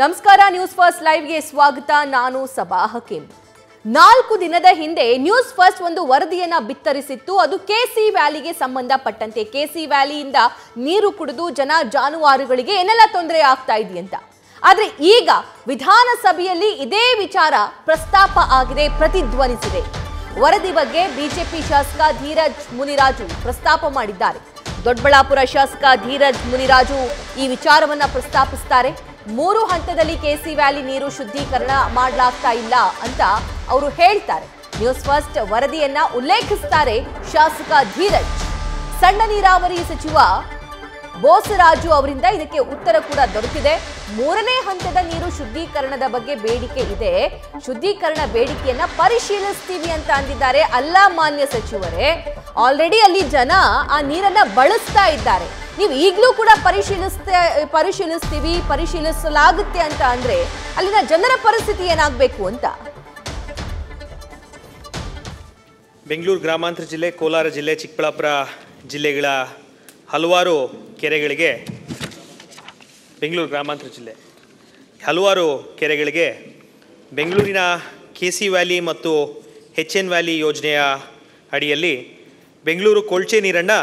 ನಮಸ್ಕಾರ news first ಲೈವ್ಗೆ ಸ್ವಾಗತ. ನಾನು ಸಬಾ ಹಕೀಂ. ನಾಲ್ಕು ದಿನದ ಹಿಂದೆ ನ್ಯೂಸ್ ಫಸ್ಟ್ ಒಂದು ವರದಿಯನ್ನ ಬಿತ್ತರಿಸಿತ್ತು. ಅದು ಕೆಸಿ ವ್ಯಾಲಿಗೆ ಸಂಬಂಧಪಟ್ಟಂತೆ ಕೆಸಿ ವ್ಯಾಲಿಯಿಂದ ನೀರು ಕುಡಿದು ಜನ ಜಾನುವಾರುಗಳಿಗೆ ಏನೆಲ್ಲ ತೊಂದರೆ ಆಗ್ತಾ ಇದೆಯಂತ ಆದರೆ ಈಗ ವಿಧಾನಸಭೆಯಲ್ಲಿ ಇದೇ ವಿಚಾರ ಪ್ರಸ್ತಾಪ ಆಗಿದೆ, ಪ್ರತಿಧ್ವನಿಸಿದೆ. ವರದಿ ಬಗ್ಗೆ ಬಿಜೆಪಿ ಶಾಸಕ ಧೀರಜ್ ಮುನಿರಾಜು ಪ್ರಸ್ತಾಪ ಮಾಡಿದ್ದಾರೆ. ದೊಡ್ಡಬಳ್ಳಾಪುರ ಶಾಸಕ ಧೀರಜ್ ಮುನಿರಾಜು ಈ ವಿಚಾರವನ್ನ ಪ್ರಸ್ತಾಪಿಸ್ತಾರೆ. ಮೂರು ಹಂತದಲ್ಲಿ ಕೆಸಿ ವ್ಯಾಲಿ ನೀರು ಶುದ್ಧೀಕರಣ ಮಾಡಲಾಗ್ತಾ ಇಲ್ಲ ಅಂತ ಅವರು ಹೇಳ್ತಾರೆ. ನ್ಯೂಸ್ ಫಸ್ಟ್ ವರದಿಯನ್ನ ಉಲ್ಲೇಖಿಸ್ತಾರೆ ಶಾಸಕ ಧೀರಜ್. ಸಣ್ಣ ನೀರಾವರಿ ಸಚಿವ ಬೋಸರಾಜು ಅವರಿಂದ ಇದಕ್ಕೆ ಉತ್ತರ ಕೂಡ ದೊರೆತಿದೆ ಮೂರನೇ ಹಂತದ ನೀರು ಶುದ್ಧೀಕರಣದ ಬಗ್ಗೆ ಬೇಡಿಕೆ ಇದೆ. ಶುದ್ಧೀಕರಣ ಬೇಡಿಕೆಯನ್ನ ಪರಿಶೀಲಿಸ್ತೀವಿ ಅಂತ ಅಂದಿದ್ದಾರೆ ಅಲ್ಲ ಮಾನ್ಯ ಸಚಿವರೇ. ಆಲ್ರೆಡಿ ಅಲ್ಲಿ ಜನ ಆ ನೀರನ್ನ ಬಳಸ್ತಾ ಇದ್ದಾರೆ. ನೀವು ಈಗಲೂ ಕೂಡ ಪರಿಶೀಲಿಸ್ತೇ, ಪರಿಶೀಲಿಸ್ತೀವಿ, ಪರಿಶೀಲಿಸಲಾಗುತ್ತೆ ಅಂತ ಅಂದರೆ ಅಲ್ಲಿನ ಜನರ ಪರಿಸ್ಥಿತಿ ಏನಾಗಬೇಕು ಅಂತ? ಬೆಂಗಳೂರು ಗ್ರಾಮಾಂತರ ಜಿಲ್ಲೆ, ಕೋಲಾರ ಜಿಲ್ಲೆ, ಚಿಕ್ಕಬಳ್ಳಾಪುರ ಜಿಲ್ಲೆಗಳ ಹಲವಾರು ಕೆರೆಗಳಿಗೆ, ಬೆಂಗಳೂರು ಗ್ರಾಮಾಂತರ ಜಿಲ್ಲೆ ಹಲವಾರು ಕೆರೆಗಳಿಗೆ ಬೆಂಗಳೂರಿನ ಕೆ ಸಿ ವ್ಯಾಲಿ ಮತ್ತು ಹೆಚ್ ಎನ್ ವ್ಯಾಲಿ ಯೋಜನೆಯ ಅಡಿಯಲ್ಲಿ ಬೆಂಗಳೂರು ಕೊಳ್ಚೆ ನೀರನ್ನು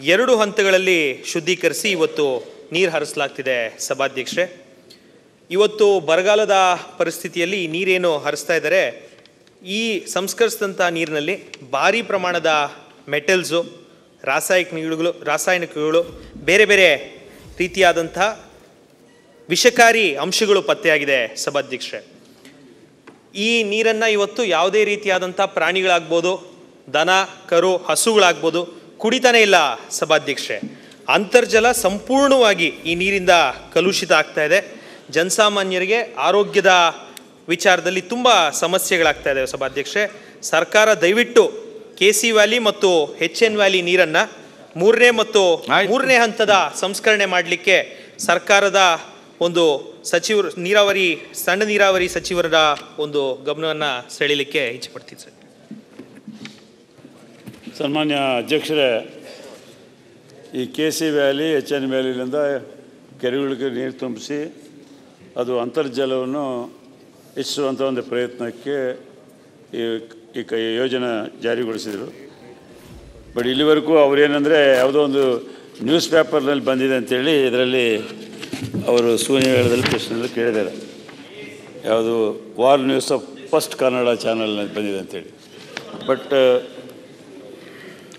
ಎರಡು ಹಂತಗಳಲ್ಲಿ ಶುದ್ಧೀಕರಿಸಿ ಇವತ್ತು ನೀರು ಹರಿಸಲಾಗ್ತಿದೆ ಸಭಾಧ್ಯಕ್ಷರೇ. ಇವತ್ತು ಬರಗಾಲದ ಪರಿಸ್ಥಿತಿಯಲ್ಲಿ ನೀರೇನು ಹರಿಸ್ತಾ ಇದ್ದಾರೆ? ಈ ಸಂಸ್ಕರಿಸಿದಂಥ ನೀರಿನಲ್ಲಿ ಭಾರಿ ಪ್ರಮಾಣದ ಮೆಟಲ್ಸು ರಾಸಾಯನಿಕಗಳು ರಾಸಾಯನಿಕಗಳು ಬೇರೆ ಬೇರೆ ರೀತಿಯಾದಂಥ ವಿಷಕಾರಿ ಅಂಶಗಳು ಪತ್ತೆಯಾಗಿದೆ ಸಭಾಧ್ಯಕ್ಷರೇ. ಈ ನೀರನ್ನು ಇವತ್ತು ಯಾವುದೇ ರೀತಿಯಾದಂಥ ಪ್ರಾಣಿಗಳಾಗ್ಬೋದು, ದನ, ಕರು, ಹಸುಗಳಾಗ್ಬೋದು ಕುಡಿತಾನೇ ಇಲ್ಲ ಸಭಾಧ್ಯಕ್ಷೆ ಅಂತರ್ಜಲ ಸಂಪೂರ್ಣವಾಗಿ ಈ ನೀರಿಂದ ಕಲುಷಿತ ಆಗ್ತಾ ಇದೆ. ಜನಸಾಮಾನ್ಯರಿಗೆ ಆರೋಗ್ಯದ ವಿಚಾರದಲ್ಲಿ ತುಂಬ ಸಮಸ್ಯೆಗಳಾಗ್ತಾ ಇದೆ ಸಭಾಧ್ಯಕ್ಷೆ ಸರ್ಕಾರ ದಯವಿಟ್ಟು ಕೆ ಸಿ ವ್ಯಾಲಿ ಮತ್ತು ಹೆಚ್ ಎನ್ ವ್ಯಾಲಿ ನೀರನ್ನು ಮೂರನೇ ಮತ್ತು. ಮೂರನೇ ಹಂತದ ಸಂಸ್ಕರಣೆ ಮಾಡಲಿಕ್ಕೆ ಸರ್ಕಾರದ ಒಂದು ಸಚಿವರು ನೀರಾವರಿ ಸಣ್ಣ ನೀರಾವರಿ ಸಚಿವರ ಒಂದು ಗಮನವನ್ನು ಸೆಳೀಲಿಕ್ಕೆ ಇಚ್ಛೆ ಪಡ್ತೀನಿ ಸರ್. ಸನ್ಮಾನ್ಯ ಅಧ್ಯಕ್ಷರೇ, ಈ K C valley H N ವ್ಯಾಲಿಲಿಂದ ಕೆರೆಗಳಿಗೆ ನೀರು ತುಂಬಿಸಿ ಅದು ಅಂತರ್ಜಲವನ್ನು ಹೆಚ್ಚಿಸುವಂಥ ಒಂದು ಪ್ರಯತ್ನಕ್ಕೆ ಈ ಈ ಕ- ಯೋಜನೆ ಜಾರಿಗೊಳಿಸಿದರು. ಬಟ್ ಇಲ್ಲಿವರೆಗೂ ಅವರೇನೆಂದರೆ ಯಾವುದೋ ಒಂದು ನ್ಯೂಸ್ ಪೇಪರ್ನಲ್ಲಿ ಬಂದಿದೆ ಅಂತೇಳಿ ಇದರಲ್ಲಿ ಅವರು ಸೂನ್ಯವೇಳದಲ್ಲಿ ಪ್ರಶ್ನೆಯಲ್ಲಿ ಕೇಳಿದ್ದಾರೆ. ಯಾವುದು war news of first Kannada ಚಾನಲ್ನಲ್ಲಿ ಬಂದಿದೆ ಅಂತೇಳಿ. ಬಟ್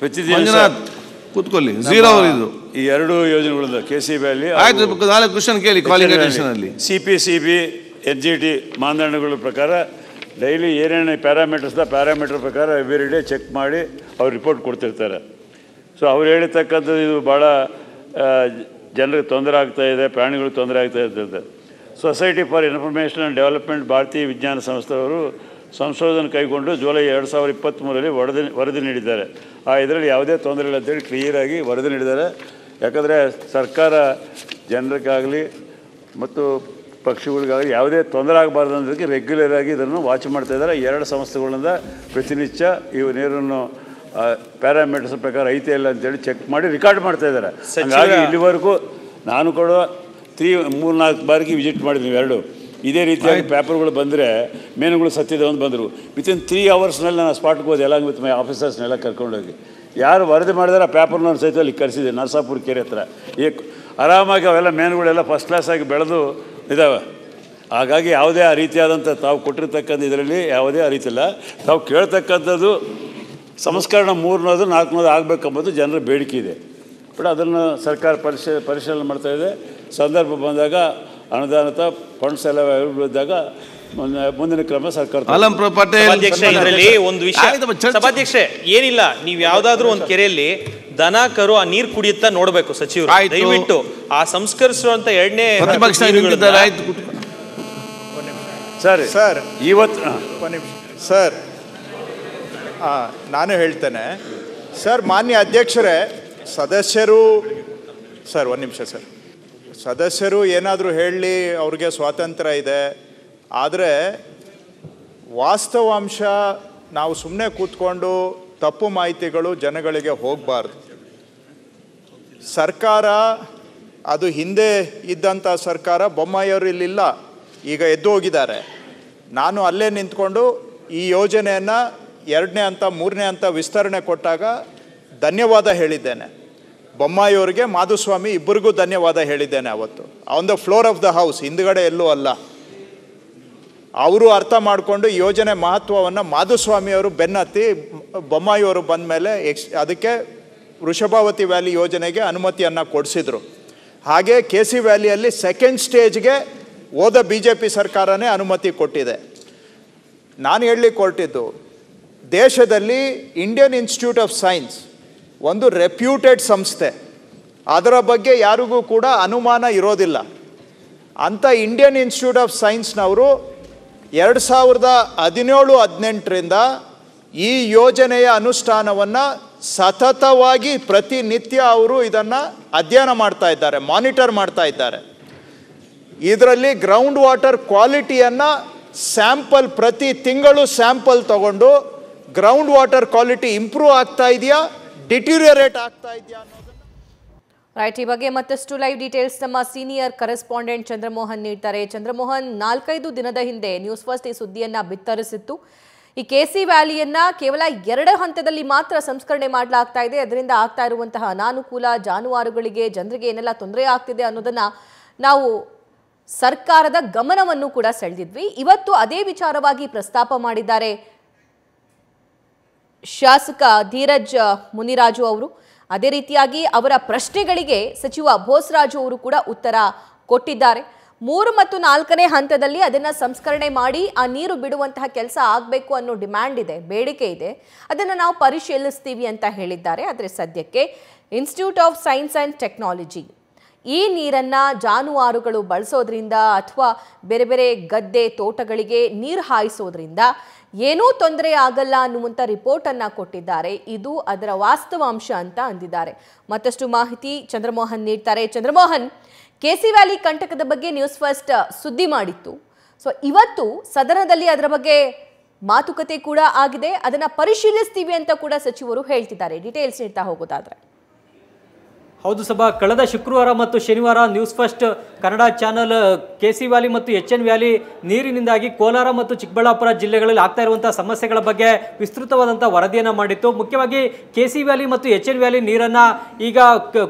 ಮಂಜುನಾಥ್ ಕೂತ್ಕೊಳ್ಳಿ. ಝೀರೋ ಅವರು ಇದು. ಈ ಎರಡು ಯೋಜನೆಗಳಿಂದ ಕೆ ಸಿ ಬಿ ಅಲ್ಲಿ ಆಯ್ತು ನಾಳೆ ಕ್ವಶನ್ ಕೇಳಿ calling C P C B H G T ಮಾನದಂಡಗಳ ಪ್ರಕಾರ ಡೈಲಿ ಏನೇನು ಪ್ಯಾರಾಮೀಟರ್ಸ್ದ ಪ್ಯಾರಾಮೀಟರ್ ಪ್ರಕಾರ ಎವ್ರಿ ಡೇ ಚೆಕ್ ಮಾಡಿ ಅವ್ರು ರಿಪೋರ್ಟ್ ಕೊಡ್ತಿರ್ತಾರೆ. ಸೊ ಅವ್ರು ಹೇಳಿರ್ತಕ್ಕಂಥದ್ದು ಇದು ಭಾಳ ಜನರಿಗೆ ತೊಂದರೆ ಆಗ್ತಾ ಇದೆ ಪ್ರಾಣಿಗಳಿಗೆ ತೊಂದರೆ ಆಗ್ತಾ ಇರ್ತದೆ society for information and development ಭಾರತೀಯ ವಿಜ್ಞಾನ ಸಂಸ್ಥೆಯವರು ಸಂಶೋಧನೆ ಕೈಗೊಂಡು ಜುಲೈ ಎರಡು ಸಾವಿರದ ಇಪ್ಪತ್ತ್ಮೂರರಲ್ಲಿ ವರದಿ ವರದಿ ನೀಡಿದ್ದಾರೆ. ಆ ಇದರಲ್ಲಿ ಯಾವುದೇ ತೊಂದರೆ ಇಲ್ಲ ಅಂತೇಳಿ ಕ್ಲಿಯರಾಗಿ ವರದಿ ನೀಡಿದ್ದಾರೆ. ಯಾಕಂದರೆ ಸರ್ಕಾರ ಜನರಿಗಾಗಲಿ ಮತ್ತು ಪಕ್ಷಿಗಳಿಗಾಗಲಿ ಯಾವುದೇ ತೊಂದರೆ ಆಗಬಾರ್ದು ಅನ್ನೋದಕ್ಕೆ ರೆಗ್ಯುಲರ್ ಆಗಿ ಇದನ್ನು ವಾಚ್ ಮಾಡ್ತಾ ಇದ್ದಾರೆ. ಎರಡು ಸಂಸ್ಥೆಗಳಿಂದ ಪ್ರತಿನಿತ್ಯ ಇವು ನೀರನ್ನು ಪ್ಯಾರಾಮೀಟರ್ಸ್ ಪ್ರಕಾರ ಐತೆ ಇಲ್ಲ ಅಂತೇಳಿ ಚೆಕ್ ಮಾಡಿ ರೆಕಾರ್ಡ್ ಮಾಡ್ತಾ ಇದ್ದಾರೆ. ಹಾಗಾಗಿ ಇಲ್ಲಿವರೆಗೂ ನಾನು ಕೂಡ ತ್ರೀ ಮೂರು ನಾಲ್ಕು ಬಾರಿಗೆ ವಿಸಿಟ್ ಮಾಡಿದ್ದೀನಿ ಎರಡು ಇದೇ ರೀತಿಯಾಗಿ ಪೇಪರ್ಗಳು ಬಂದರೆ ಮೇನುಗಳು ಸತ್ತಿದೆ ಅಂತ ಬಂದರು. ವಿತಿನ್ ತ್ರೀ ಅವರ್ಸ್ನಲ್ಲಿ ನಾನು ಸ್ಪಾಟ್ಗೆ ಹೋದೆ ಎಲ್ಲ ವಿತ್ ಮೈ ಆಫೀಸರ್ಸ್ನೆಲ್ಲ ಕರ್ಕೊಂಡೋಗಿ ಯಾರು ವರದಿ ಮಾಡಿದಾರೆ ಆ ಪೇಪರ್ನ ಸಹಿತ ಅಲ್ಲಿ ಕರೆಸಿದೆ ನರಸಾಪುರ ಕೆರೆ ಹತ್ರ. ಏಕ್ ಆರಾಮಾಗಿ ಅವೆಲ್ಲ ಮೇನುಗಳೆಲ್ಲ ಫಸ್ಟ್ ಕ್ಲಾಸಾಗಿ ಬೆಳೆದು ಇದ್ದಾವೆ ಹಾಗಾಗಿ ಯಾವುದೇ ಆ ರೀತಿಯಾದಂಥ ತಾವು ಕೊಟ್ಟಿರ್ತಕ್ಕಂಥ ಇದರಲ್ಲಿ ಯಾವುದೇ ಆ ರೀತಿ ಇಲ್ಲ. ತಾವು ಕೇಳ್ತಕ್ಕಂಥದ್ದು ಸಂಸ್ಕರಣ ಮೂರನೋದು ನಾಲ್ಕನೋದು ಆಗಬೇಕೆಂಬುದು ಜನರ ಬೇಡಿಕೆ ಇದೆ. ಬಟ್ ಅದನ್ನು ಸರ್ಕಾರ ಪರಿಶೀಲ ಪರಿಶೀಲನೆ ಮಾಡ್ತಾ ಇದೆ. ಸಂದರ್ಭ ಬಂದಾಗ ಅನುದಾನದ ಫಂಡ್ಸ್ ಎಲ್ಲ ಇದ್ದಾಗ ಮುಂದಿನ ಕ್ರಮ ಸರ್ಕಾರ ಸಭಾಧ್ಯಕ್ಷ ಇದರಲ್ಲಿ ಒಂದು ವಿಷಯ. ಸಭಾಧ್ಯಕ್ಷ ಏನಿಲ್ಲ ನೀವು ಯಾವ್ದಾದ್ರು ಒಂದು ಕೆರೆಯಲ್ಲಿ ದನ ಕರು ಆ ನೀರು ಕುಡಿಯುತ್ತಾ ನೋಡಬೇಕು ಸಚಿವರು. ದಯವಿಟ್ಟು ಆ ಸಂಸ್ಕರಿಸುವಂತ ಎರಡನೇ ಸರ್. ಸರಿ ಸರ್ ಇವತ್ತು ಸರ್ ಆ, ನಾನು ಹೇಳ್ತೇನೆ. ಸರ್ ಮಾನ್ಯ ಅಧ್ಯಕ್ಷರೇ ಸದಸ್ಯರು ಸರ್ ಒಂದು ನಿಮಿಷ ಸರ್ ಸದಸ್ಯರು ಏನಾದರೂ ಹೇಳಲಿ ಅವ್ರಿಗೆ ಸ್ವಾತಂತ್ರ್ಯ ಇದೆ, ಆದರೆ ವಾಸ್ತವಾಂಶ ನಾವು ಸುಮ್ಮನೆ ಕೂತ್ಕೊಂಡು ತಪ್ಪು ಮಾಹಿತಿಗಳು ಜನಗಳಿಗೆ ಹೋಗಬಾರ್ದು. ಸರ್ಕಾರ, ಅದು ಹಿಂದೆ ಇದ್ದಂಥ ಸರ್ಕಾರ ಬೊಮ್ಮಾಯಿಯವರು ಇಲ್ಲಿಲ್ಲ, ಈಗ ಎದ್ದು ಹೋಗಿದ್ದಾರೆ. ನಾನು ಅಲ್ಲೇ ನಿಂತ್ಕೊಂಡು ಈ ಯೋಜನೆಯನ್ನು ಎರಡನೇ ಹಂತ, ಮೂರನೇ ಹಂತ ವಿಸ್ತರಣೆ ಕೊಟ್ಟಾಗ ಧನ್ಯವಾದ ಹೇಳಿದ್ದೇನೆ. ಬೊಮ್ಮಾಯಿಯವರಿಗೆ ಮಾಧುಸ್ವಾಮಿ ಇಬ್ಬರಿಗೂ ಧನ್ಯವಾದ ಹೇಳಿದ್ದೇನೆ ಅವತ್ತು. On the floor of the house ಹಿಂದ್ಗಡೆ ಎಲ್ಲೂ ಅಲ್ಲ. ಅವರು ಅರ್ಥ ಮಾಡಿಕೊಂಡು ಯೋಜನೆ ಮಹತ್ವವನ್ನು ಮಾಧುಸ್ವಾಮಿಯವರು ಬೆನ್ನತ್ತಿ ಬೊಮ್ಮಾಯಿಯವರು ಬಂದ ಮೇಲೆ ಎಕ್ಸ್ ಅದಕ್ಕೆ ವೃಷಭಾವತಿ ವ್ಯಾಲಿ ಯೋಜನೆಗೆ ಅನುಮತಿಯನ್ನು ಕೊಡಿಸಿದ್ರು. ಹಾಗೆ ಕೆ ಸಿ ವ್ಯಾಲಿಯಲ್ಲಿ ಸೆಕೆಂಡ್ ಸ್ಟೇಜ್ಗೆ ಹೋದ ಬಿ ಜೆ ಪಿ ಸರ್ಕಾರನೇ ಅನುಮತಿ ಕೊಟ್ಟಿದೆ. ನಾನು ಹೇಳಲಿಕ್ಕೆ ಹೊರಟಿದ್ದು, ದೇಶದಲ್ಲಿ ಇಂಡಿಯನ್ ಇನ್ಸ್ಟಿಟ್ಯೂಟ್ ಆಫ್ ಸೈನ್ಸ್ ಒಂದು ರೆಪ್ಯೂಟೆಡ್ ಸಂಸ್ಥೆ. ಅದರ ಬಗ್ಗೆ ಯಾರಿಗೂ ಕೂಡ ಅನುಮಾನ ಇರೋದಿಲ್ಲ. ಅಂಥ ಇಂಡಿಯನ್ ಇನ್ಸ್ಟಿಟ್ಯೂಟ್ ಆಫ್ ಸೈನ್ಸ್ನವರು ಎರಡು ಸಾವಿರದ ಹದಿನೇಳು ಹದಿನೆಂಟರಿಂದ ಈ ಯೋಜನೆಯ ಅನುಷ್ಠಾನವನ್ನು ಸತತವಾಗಿ ಪ್ರತಿನಿತ್ಯ ಅವರು ಇದನ್ನು ಅಧ್ಯಯನ ಮಾಡ್ತಾ ಇದ್ದಾರೆ, ಮಾನಿಟರ್ ಮಾಡ್ತಾ ಇದ್ದಾರೆ. ಇದರಲ್ಲಿ ಗ್ರೌಂಡ್ ವಾಟರ್ ಕ್ವಾಲಿಟಿಯನ್ನು ಸ್ಯಾಂಪಲ್, ಪ್ರತಿ ತಿಂಗಳು ಸ್ಯಾಂಪಲ್ ತಗೊಂಡು ಗ್ರೌಂಡ್ ವಾಟರ್ ಕ್ವಾಲಿಟಿ ಇಂಪ್ರೂವ್ ಆಗ್ತಾ ಇದೆಯಾ? ಡಿಟೀರಿಯರೇಟ್ ಆಗ್ತಾ ಇದೆಯಾ ಅನ್ನೋದನ್ನ? ರೈಟ್, ಈ ಬಗ್ಗೆ ಮತ್ತಷ್ಟು ಲೈವ್ ಡೀಟೇಲ್ಸ್ ನಮ್ಮ ಸೀನಿಯರ್ ಕರೆಸ್ಪಾಂಡೆಂಟ್ ಚಂದ್ರಮೋಹನ್ ನೀಡ್ತಾರೆ. ಚಂದ್ರಮೋಹನ್, ನಾಲ್ಕೈದು ದಿನದ ಹಿಂದೆ ನ್ಯೂಸ್ ಫಸ್ಟ್ ಈ ಸುದ್ದಿಯನ್ನ ಬಿತ್ತರಿಸಿತ್ತು. ಈ ಕೆ ಸಿ ವ್ಯಾಲಿಯನ್ನ ಕೇವಲ ಎರಡು ಹಂತದಲ್ಲಿ ಮಾತ್ರ ಸಂಸ್ಕರಣೆ ಮಾಡಲಾಗ್ತಾ ಇದೆ. ಅದರಿಂದ ಆಗ್ತಾ ಇರುವಂತಹ ಅನಾನುಕೂಲ ಜಾನುವಾರುಗಳಿಗೆ ಜನರಿಗೆ ಏನೆಲ್ಲ ತೊಂದರೆ ಆಗ್ತಿದೆ ಅನ್ನೋದನ್ನ ನಾವು ಸರ್ಕಾರದ ಗಮನವನ್ನು ಕೂಡ ಸೆಳೆದಿದ್ವಿ. ಇವತ್ತು ಅದೇ ವಿಚಾರವಾಗಿ ಪ್ರಸ್ತಾಪ ಮಾಡಿದ್ದಾರೆ ಶಾಸಕ ಧೀರಜ್ ಮುನಿರಾಜು ಅವರು. ಅದೇ ರೀತಿಯಾಗಿ ಅವರ ಪ್ರಶ್ನೆಗಳಿಗೆ ಸಚಿವ ಬೋಸರಾಜು ಅವರು ಕೂಡ ಉತ್ತರ ಕೊಟ್ಟಿದ್ದಾರೆ. ಮೂರು ಮತ್ತು ನಾಲ್ಕನೇ ಹಂತದಲ್ಲಿ ಅದನ್ನ ಸಂಸ್ಕರಣೆ ಮಾಡಿ ಆ ನೀರು ಬಿಡುವಂತಹ ಕೆಲಸ ಆಗಬೇಕು ಅನ್ನೋ ಡಿಮ್ಯಾಂಡ್ ಇದೆ, ಬೇಡಿಕೆ ಇದೆ. ಅದನ್ನು ನಾವು ಪರಿಶೀಲಿಸ್ತೀವಿ ಅಂತ ಹೇಳಿದ್ದಾರೆ. ಆದರೆ ಸದ್ಯಕ್ಕೆ Institute of Science and Technology ಈ ನೀರನ್ನು ಜಾನುವಾರುಗಳು ಬಳಸೋದ್ರಿಂದ ಅಥವಾ ಬೇರೆ ಬೇರೆ ಗದ್ದೆ, ತೋಟಗಳಿಗೆ ನೀರು ಹಾಯಿಸೋದ್ರಿಂದ ಏನೂ ತೊಂದರೆ ಆಗಲ್ಲ ಅನ್ನುವಂಥ ರಿಪೋರ್ಟನ್ನು ಕೊಟ್ಟಿದ್ದಾರೆ. ಇದು ಅದರ ವಾಸ್ತವಾಂಶ ಅಂತ ಅಂದಿದ್ದಾರೆ. ಮತ್ತಷ್ಟು ಮಾಹಿತಿ ಚಂದ್ರಮೋಹನ್ ನೀಡ್ತಾರೆ. ಚಂದ್ರಮೋಹನ್ ಕೆ ಸಿ ವ್ಯಾಲಿ ಕಂಟಕದ ಬಗ್ಗೆ ನ್ಯೂಸ್ ಫಸ್ಟ್ ಸುದ್ದಿ ಮಾಡಿತ್ತು. ಸೊ ಇವತ್ತು ಸದನದಲ್ಲಿ ಅದರ ಬಗ್ಗೆ ಮಾತುಕತೆ ಕೂಡ ಆಗಿದೆ. ಅದನ್ನು ಪರಿಶೀಲಿಸ್ತೀವಿ ಅಂತ ಕೂಡ ಸಚಿವರು ಹೇಳ್ತಿದ್ದಾರೆ. ಡೀಟೇಲ್ಸ್ ನೀಡ್ತಾ ಹೋಗೋದಾದ್ರೆ. ಹೌದು ಸಭಾ, ಕಳೆದ ಶುಕ್ರವಾರ ಮತ್ತು ಶನಿವಾರ News First Kannada channel K C valley ಮತ್ತು ಎಚ್ ಎನ್ ವ್ಯಾಲಿ ನೀರಿನಿಂದಾಗಿ ಕೋಲಾರ ಮತ್ತು ಚಿಕ್ಕಬಳ್ಳಾಪುರ ಜಿಲ್ಲೆಗಳಲ್ಲಿ ಆಗ್ತಾ ಇರುವಂತಹ ಸಮಸ್ಯೆಗಳ ಬಗ್ಗೆ ವಿಸ್ತೃತವಾದಂಥ ವರದಿಯನ್ನು ಮಾಡಿತ್ತು. ಮುಖ್ಯವಾಗಿ ಕೆ ಸಿ ವ್ಯಾಲಿ ಮತ್ತು ಎಚ್ ಎನ್ ವ್ಯಾಲಿ ನೀರನ್ನು ಈಗ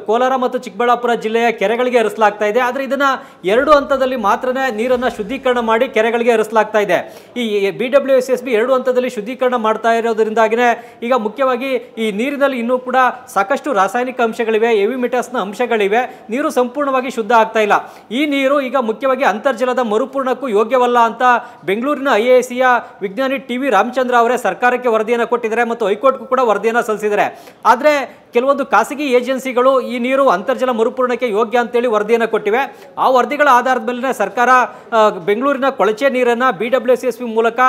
ಕೋಲಾರ ಮತ್ತು ಚಿಕ್ಕಬಳ್ಳಾಪುರ ಜಿಲ್ಲೆಯ ಕೆರೆಗಳಿಗೆ ಹರಿಸಲಾಗ್ತಾ ಇದೆ. ಆದರೆ ಇದನ್ನು ಎರಡು ಹಂತದಲ್ಲಿ ಮಾತ್ರನೇ ನೀರನ್ನು ಶುದ್ಧೀಕರಣ ಮಾಡಿ ಕೆರೆಗಳಿಗೆ ಹರಿಸಲಾಗ್ತಾ ಇದೆ. ಈ B W S S B ಎರಡು ಹಂತದಲ್ಲಿ ಶುದ್ಧೀಕರಣ ಮಾಡ್ತಾ ಇರೋದ್ರಿಂದಾಗಿನೇ ಈಗ ಮುಖ್ಯವಾಗಿ ಈ ನೀರಿನಲ್ಲಿ ಇನ್ನೂ ಕೂಡ ಸಾಕಷ್ಟು ರಾಸಾಯನಿಕ ಅಂಶಗಳಿವೆ ಎವಿಮಿಟಸ್ನ ಅಂಶಗಳಿವೆ. ನೀರು ಸಂಪೂರ್ಣವಾಗಿ ಶುದ್ಧ ಆಗ್ತಾ ಇಲ್ಲ. ಈ ನೀರು ಈಗ ಮುಖ್ಯವಾಗಿ ಅಂತರ್ಜಲದ ಮರುಪೂರ್ಣಕ್ಕೂ ಯೋಗ್ಯವಲ್ಲ ಅಂತ ಬೆಂಗಳೂರಿನ ಐ ಎ ವಿಜ್ಞಾನಿ ಟಿ ರಾಮಚಂದ್ರ ಅವರೇ ಸರ್ಕಾರಕ್ಕೆ ವರದಿಯನ್ನು ಕೊಟ್ಟಿದ್ದಾರೆ ಮತ್ತು ಹೈಕೋರ್ಟ್ಗೂ ಕೂಡ ವರದಿಯನ್ನು ಸಲ್ಲಿಸಿದ್ದಾರೆ. ಆದರೆ ಕೆಲವೊಂದು ಖಾಸಗಿ ಏಜೆನ್ಸಿಗಳು ಈ ನೀರು ಅಂತರ್ಜಲ ಮರುಪೂರಣಕ್ಕೆ ಯೋಗ್ಯ ಅಂತೇಳಿ ವರದಿಯನ್ನು ಕೊಟ್ಟಿವೆ. ಆ ವರದಿಗಳ ಆಧಾರದ ಮೇಲೆ ಸರ್ಕಾರ ಬೆಂಗಳೂರಿನ ಕೊಳಚೆ ನೀರನ್ನು ಬಿ ಮೂಲಕ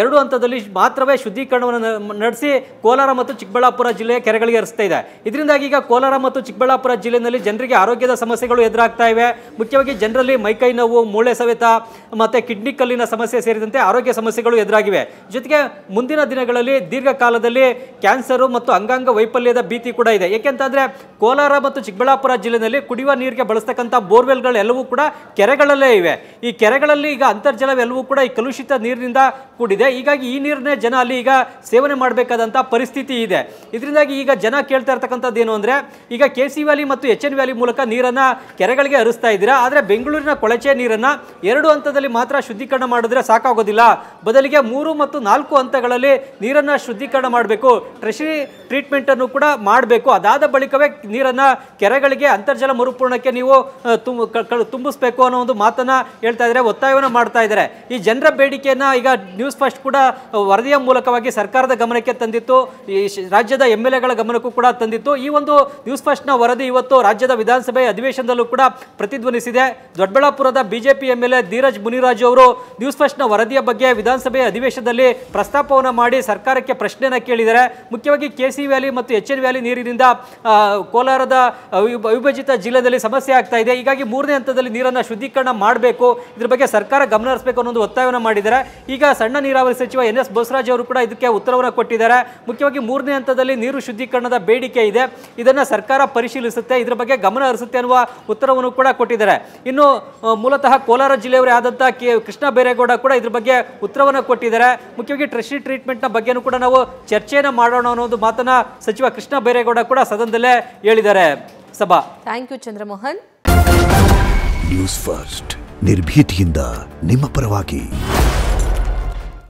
ಎರಡು ಹಂತದಲ್ಲಿ ಮಾತ್ರವೇ ಶುದ್ಧೀಕರಣವನ್ನು ನಡೆಸಿ ಕೋಲಾರ ಮತ್ತು ಚಿಕ್ಕಬಳ್ಳಾಪುರ ಜಿಲ್ಲೆಯ ಕೆರೆಗಳಿಗೆ ಹರಿಸ್ತಾ ಇದೆ. ಇದರಿಂದಾಗಿ ಈಗ ಕೋಲಾರ ಮತ್ತು ಚಿಕ್ಕಬಳ್ಳಾಪುರ ಜಿಲ್ಲೆಯಲ್ಲಿ ಜನರಿಗೆ ಆರೋಗ್ಯದ ಸಮಸ್ಯೆಗಳು ಎದುರಾಗ್ತಾ ಇವೆ. ಮುಖ್ಯವಾಗಿ ಜನರಲ್ಲಿ ಮೈಕೈ ನೋವು, ಮೂಳೆ ಸವೆತ ಮತ್ತು ಕಿಡ್ನಿ ಕಲ್ಲಿನ ಸಮಸ್ಯೆ ಸೇರಿದಂತೆ ಆರೋಗ್ಯ ಸಮಸ್ಯೆಗಳು ಎದುರಾಗಿವೆ. ಜೊತೆಗೆ ಮುಂದಿನ ದಿನಗಳಲ್ಲಿ ದೀರ್ಘಕಾಲದಲ್ಲಿ ಕ್ಯಾನ್ಸರು ಮತ್ತು ಅಂಗಾಂಗ ವೈಫಲ್ಯದ ಭೀತಿ ಕೂಡ ಇದೆ. ಏಕೆಂತಂದರೆ ಕೋಲಾರ ಮತ್ತು ಚಿಕ್ಕಬಳ್ಳಾಪುರ ಜಿಲ್ಲೆಯಲ್ಲಿ ಕುಡಿಯುವ ನೀರಿಗೆ ಬಳಸ್ತಕ್ಕಂಥ ಬೋರ್ವೆಲ್ಗಳೆಲ್ಲವೂ ಕೂಡ ಕೆರೆಗಳಲ್ಲೇ ಇವೆ. ಈ ಕೆರೆಗಳಲ್ಲಿ ಈಗ ಅಂತರ್ಜಲವೆಲ್ಲವೂ ಕೂಡ ಈ ಕಲುಷಿತ ನೀರಿನಿಂದ ಕೂಡಿದೆ. ಹೀಗಾಗಿ ಈ ನೀರನ್ನೇ ಜನ ಅಲ್ಲಿ ಈಗ ಸೇವನೆ ಮಾಡಬೇಕಾದಂಥ ಪರಿಸ್ಥಿತಿ ಇದೆ. ಇದರಿಂದಾಗಿ ಈಗ ಜನ ಕೇಳ್ತಾ ಇರ್ತಕ್ಕಂಥದ್ದು ಏನು ಅಂದರೆ, ಈಗ ಕೆ ಸಿ ವ್ಯಾಲಿ ಮತ್ತು ಎಚ್ ಎನ್ ವ್ಯಾಲಿ ಮೂಲಕ ನೀರನ್ನು ಕೆರೆಗಳಿಗೆ ಹರಿಸ್ತಾ ಇದ್ದೀರಾ? ಆದರೆ ಬೆಂಗಳೂರಿನ ಕೊಳಚೆ ನೀರನ್ನು ಎರಡು ಹಂತದಲ್ಲಿ ಮಾತ್ರ ಶುದ್ಧೀಕರಣ ಮಾಡಿದ್ರೆ ಸಾಕಾಗೋದಿಲ್ಲ. ಬದಲಿಗೆ ಮೂರು ಮತ್ತು ನಾಲ್ಕು ಹಂತಗಳಲ್ಲಿ ನೀರನ್ನು ಶುದ್ಧೀಕರಣ ಮಾಡಬೇಕು. ಟ್ರೆಷರಿ ಟ್ರೀಟ್ಮೆಂಟನ್ನು ಕೂಡ ಮಾಡಬೇಕು. ಅದಾದ ಬಳಿಕವೇ ನೀರನ್ನು ಕೆರೆಗಳಿಗೆ ಅಂತರ್ಜಲ ಮರುಪೂರ್ಣಕ್ಕೆ ನೀವು ತುಂಬಿಸ್ಬೇಕು ಅನ್ನೋ ಒಂದು ಮಾತನ್ನ ಹೇಳ್ತಾ ಇದ್ದಾರೆ, ಒತ್ತಾಯವನ್ನು ಮಾಡ್ತಾ ಇದ್ದಾರೆ. ಈ ಜನರ ಬೇಡಿಕೆಯನ್ನ ಈಗ ನ್ಯೂಸ್ ಫಸ್ಟ್ ಕೂಡ ವರದಿಯ ಮೂಲಕವಾಗಿ ಸರ್ಕಾರದ ಗಮನಕ್ಕೆ ತಂದಿತ್ತು. ಈ ರಾಜ್ಯದ ಎಂ ಎಲ್ ಗಮನಕ್ಕೂ ಕೂಡ ತಂದಿತ್ತು. ಈ ಒಂದು ನ್ಯೂಸ್ ಫಸ್ಟ್ನ ವರದಿ ಇವತ್ತು ರಾಜ್ಯದ ವಿಧಾನಸಭೆ ಅಧಿವೇಶನದಲ್ಲೂ ಕೂಡ ಪ್ರತಿಧ್ವನಿಸಿದೆ. ದೊಡ್ಡಬಳ್ಳಾಪುರದ BJP M L A Dheeraj Muniraju ಅವರು ನ್ಯೂಸ್ ಫಸ್ಟ್ನ ವರದಿಯ ಬಗ್ಗೆ ವಿಧಾನಸಭೆ ಅಧಿವೇಶನದಲ್ಲಿ ಪ್ರಸ್ತಾಪವನ್ನು ಮಾಡಿ ಸರ್ಕಾರಕ್ಕೆ ಪ್ರಶ್ನೆಯನ್ನು ಕೇಳಿದ್ದಾರೆ. ಮುಖ್ಯವಾಗಿ ಕೆ ಸಿ ವ್ಯಾಲಿ ಮತ್ತು ಎಚ್ ಎನ್ ವ್ಯಾಲಿ ನೀರಿನಿಂದ ಆ, ಕೋಲಾರದ ವಿಭಜಿತ ಜಿಲ್ಲೆಯಲ್ಲಿ ಸಮಸ್ಯೆ ಆಗ್ತಾ ಇದೆ. ಹೀಗಾಗಿ ಮೂರನೇ ಹಂತದಲ್ಲಿ ನೀರನ್ನು ಶುದ್ಧೀಕರಣ ಮಾಡಬೇಕು. ಇದ್ರ ಬಗ್ಗೆ ಸರ್ಕಾರ ಗಮನ ಹರಿಸಬೇಕು ಅನ್ನೋದು ಒತ್ತಾಯವನ್ನು ಮಾಡಿದ್ದಾರೆ. ಈಗ ಸಣ್ಣ ನೀರಾವರಿ ಸಚಿವ ಎನ್ ಎಸ್ ಬಸವರಾಜ್ ಅವರು ಕೂಡ ಇದಕ್ಕೆ ಉತ್ತರವನ್ನು ಕೊಟ್ಟಿದ್ದಾರೆ. ಮುಖ್ಯವಾಗಿ ಮೂರನೇ ಹಂತದಲ್ಲಿ ನೀರು ಶುದ್ಧೀಕರಣದ ಬೇಡಿಕೆ ಇದೆ. ಇದನ್ನು ಸರ್ಕಾರ ಪರಿಶೀಲಿಸುತ್ತೆ. ಇದ್ರ ಬಗ್ಗೆ ಗಮನ ಹರಿಸುತ್ತೆ ಅನ್ನುವ ಉತ್ತರವನ್ನು ಕೂಡ ಕೊಟ್ಟಿದ್ದಾರೆ. ಇನ್ನು ಮೂಲತಃ ಕೋಲಾರ ಜಿಲ್ಲೆಯವರೇ ಆದಂತಹ ಕೆ ಕೃಷ್ಣ ಬೈರೇಗೌಡ ಕೂಡ ಇದ್ರ ಬಗ್ಗೆ ಉತ್ತರವನ್ನು ಕೊಟ್ಟಿದ್ದಾರೆ. ಮುಖ್ಯವಾಗಿ ಟ್ರೆಷರಿ ಟ್ರೀಟ್ಮೆಂಟ್ನ ಬಗ್ಗೆನೂ ಕೂಡ ನಾವು ಚರ್ಚೆಯನ್ನು ಮಾಡೋಣ ಅನ್ನೋದು ಮಾತನ್ನ ಸಚಿವ ಕೃಷ್ಣ ಬೈರೇಗೌಡ ಕೂಡ ಸದನದಲ್ಲೇ ಹೇಳಿದ್ದಾರೆ. ಸಭಾ. Thank you Chandramohan. News First ನಿರ್ಭೀತಿಯಿಂದ ನಿಮ್ಮ ಪರವಾಗಿ.